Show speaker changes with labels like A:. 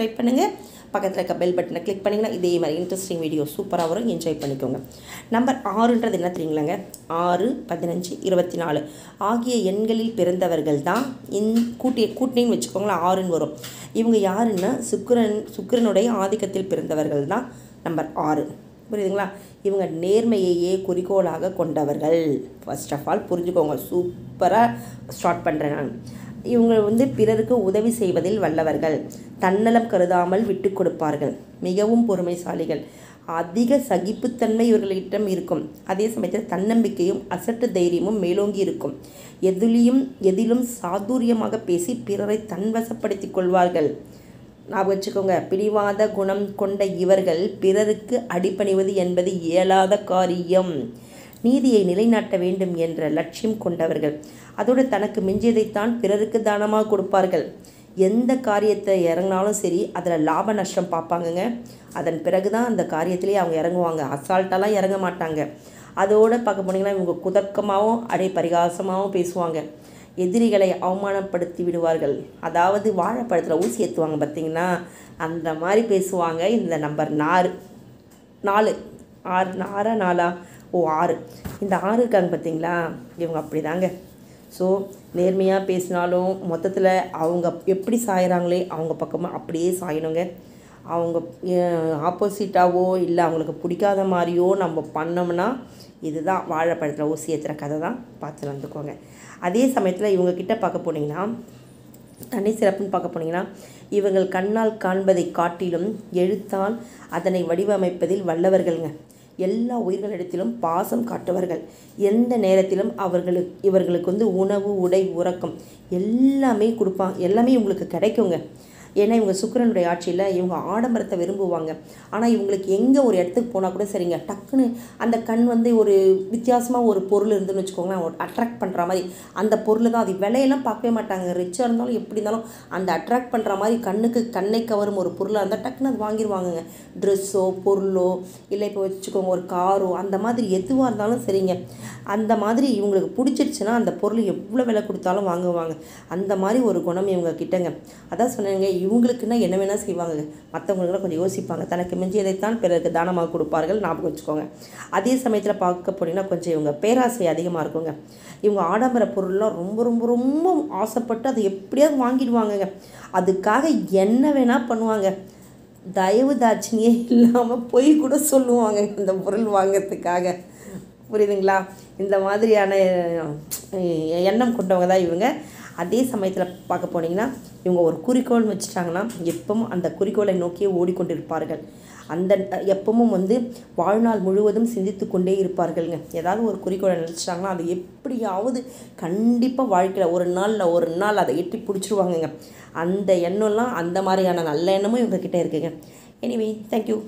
A: Subscribe பண்ணுங்கள் பக்கத்தில் இருக்க பெல் பட்டனை கிளிக் பண்ணிங்கன்னா இதே மாதிரி இன்ட்ரெஸ்டிங் வீடியோ சூப்பராக வரும். என்ஜாய் பண்ணிக்கோங்க. நம்பர் ஆறுன்றது என்ன தெரியுங்களாங்க? ஆறு பதினஞ்சு இருபத்தி நாலு ஆகிய எண்களில் பிறந்தவர்கள் தான் இன் கூட்டி கூட்டின்னு வச்சுக்கோங்களேன் ஆறுன்னு வரும். இவங்க யாருன்னா? சுக்கிரன் சுக்கிரனுடைய ஆதிக்கத்தில் பிறந்தவர்கள் தான் நம்பர் ஆறு. புரியுதுங்களா? இவங்க நேர்மையையே குறிக்கோளாக கொண்டவர்கள். ஃபர்ஸ்ட் ஆஃப் ஆல் புரிஞ்சுக்கோங்க. சூப்பராக ஸ்டார்ட் பண்ணுறேன் நான். இவங்க வந்து பிறருக்கு உதவி செய்வதில் வல்லவர்கள். தன்னலம் கருதாமல் விட்டு கொடுப்பார்கள். மிகவும் பொறுமைசாலிகள். அதிக சகிப்புத்தன்மை இவர்களிடம் இருக்கும். அதே சமயத்தில் தன்னம்பிக்கையும் அசட்டு தைரியமும் மேலோங்கி இருக்கும். எதிலையும் எதிலும் சாதுரியமாக பேசி பிறரை தன்வசப்படுத்திக் கொள்வார்கள். நான் வச்சுக்கோங்க பிடிவாத குணம் கொண்ட இவர்கள் பிறருக்கு அடிபணிவது என்பது இயலாத காரியம். நீதியை நிலைநாட்ட வேண்டும் என்ற லட்சியம் கொண்டவர்கள். அதோடு தனக்கு மிஞ்சியதைத்தான் பிறருக்கு தானமாக கொடுப்பார்கள். எந்த காரியத்தை இறங்கினாலும் சரி அதில் லாப நஷ்டம் பார்ப்பாங்கங்க. அதன் பிறகு தான் அந்த காரியத்திலேயே அவங்க இறங்குவாங்க. அசால்ட்டாலாம் இறங்க மாட்டாங்க. அதோடு பார்க்க போனீங்கன்னா இவங்க குதர்க்கமாகவும் அடை பரிகாசமாகவும் பேசுவாங்க. எதிரிகளை அவமானப்படுத்தி விடுவார்கள். அதாவது வாழைப்பழத்தில் ஊசி ஏற்றுவாங்க பார்த்தீங்கன்னா அந்த மாதிரி பேசுவாங்க இந்த நம்பர் நாறு. நாலு. ஆறு ஆறா நாலா? ஓ ஆறு. இந்த ஆறு இருக்காங்க பார்த்தீங்களா? இவங்க அப்படி தாங்க ஸோ நேர்மையாக பேசினாலும் மொத்தத்தில் அவங்க எப்படி சாயிறாங்களே அவங்க பக்கமாக அப்படியே சாயணுங்க. அவங்க ஆப்போசிட்டாவோ இல்லை அவங்களுக்கு பிடிக்காத மாதிரியோ நம்ம பண்ணோம்னா இதுதான் வாழைப்பழத்தில் ஊசி ஏற்றுற கதை தான். பார்த்து வந்துக்கோங்க அதே சமயத்தில் இவங்கக்கிட்ட பார்க்க போனீங்கன்னா தனி சிறப்புன்னு பார்க்க போனீங்கன்னா இவங்கள் கண்ணால் காண்பதை காட்டிலும் எழுத்தால் அதனை வடிவமைப்பதில் வல்லவர்கள்ங்க. எல்லா உயிர்களிடத்திலும் பாசம் காட்டுவார்கள். எந்த நேரத்திலும் அவர்களுக்கு இவர்களுக்கு வந்து உணவு உடை உறக்கம் எல்லாமே கொடுப்பாங்க. எல்லாமே இவங்களுக்கு கிடைக்குங்க. ஏன்னா இவங்க சுக்கரனுடைய ஆட்சியில் இவங்க ஆடம்பரத்தை விரும்புவாங்க. ஆனால் இவங்களுக்கு எங்கே ஒரு இடத்துக்கு போனால் கூட சரிங்க டக்குன்னு அந்த கண் வந்து ஒரு வித்தியாசமாக ஒரு பொருள் இருந்துன்னு வச்சுக்கோங்களேன் ஒரு அட்ராக்ட் பண்ணுற மாதிரி. அந்த பொருள் தான் அது விலையெல்லாம் பார்க்கவே மாட்டாங்க. ரிச்சாக இருந்தாலும் எப்படி இருந்தாலும் அந்த அட்ராக்ட் பண்ணுற மாதிரி கண்ணுக்கு கண்ணை கவரும் ஒரு பொருளாக இருந்தால் டக்குன்னு அது வாங்கிடுவாங்கங்க ட்ரெஸ்ஸோ பொருளோ இல்லை இப்போ வச்சுக்கோங்க ஒரு காரோ அந்த மாதிரி எதுவாக இருந்தாலும் சரிங்க. அந்த மாதிரி இவங்களுக்கு பிடிச்சிருச்சுன்னா அந்த பொருள் எவ்வளோ விலை கொடுத்தாலும் வாங்குவாங்க. அந்த மாதிரி ஒரு குணம் இவங்க கிட்டங்க. அதான் சொன்னேங்க இவங்களுக்குன்னா என்ன வேணால் செய்வாங்க மற்றவங்களுக்குலாம் கொஞ்சம் யோசிப்பாங்க. தனக்கு மிஞ்சியதைத்தான் பிறருக்கு தானமாக கொடுப்பார்கள் ஞாபகம் வச்சுக்கோங்க. அதே சமயத்தில் பார்க்க போனீங்கன்னா கொஞ்சம் இவங்க பேராசை அதிகமாக இருக்குங்க. இவங்க ஆடம்பர பொருள்லாம் ரொம்ப ரொம்ப ரொம்ப ஆசைப்பட்டு அதை எப்படியாவது வாங்கிடுவாங்கங்க. அதுக்காக என்ன வேணால் பண்ணுவாங்க. தயவு தாட்சினியே இல்லாமல் போய் கூட சொல்லுவாங்க இந்த பொருள் வாங்கிறதுக்காக. புரியுதுங்களா? இந்த மாதிரியான எண்ணம் கொண்டவங்க தான் இவங்க. அதே சமயத்தில் பார்க்க போனீங்கன்னா இவங்க ஒரு குறிக்கோள் வச்சுட்டாங்கன்னா எப்பவும் அந்த குறிக்கோளை நோக்கியே ஓடிக்கொண்டிருப்பார்கள். அந்த எப்பவும் வந்து வாழ்நாள் முழுவதும் சிந்தித்து கொண்டே இருப்பார்கள்ங்க. ஏதாவது ஒரு குறிக்கோளை நினச்சிட்டாங்கன்னா அது எப்படியாவது கண்டிப்பாக வாழ்க்கையில் ஒரு நாளில் ஒரு நாள் அதை எட்டி பிடிச்சிருவாங்கங்க. அந்த எண்ணம்லாம் அந்த மாதிரியான நல்ல எண்ணமும் இவங்கக்கிட்ட இருக்குங்க. Anyway thank you